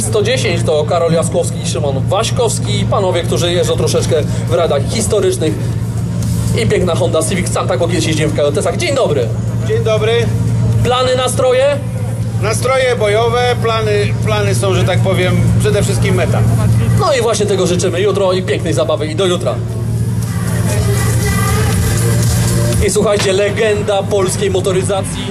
110 to Karol Jaskowski i Szymon Waśkowski, panowie, którzy jeżdżą troszeczkę w radach historycznych i piękna Honda Civic Santaco, kiedyś jeździłem w KLTS-ach. Dzień dobry. Dzień dobry. Plany, nastroje? Nastroje bojowe, plany, plany są, że tak powiem, przede wszystkim meta. No i właśnie tego życzymy jutro i pięknej zabawy i do jutra. I słuchajcie, legenda polskiej motoryzacji.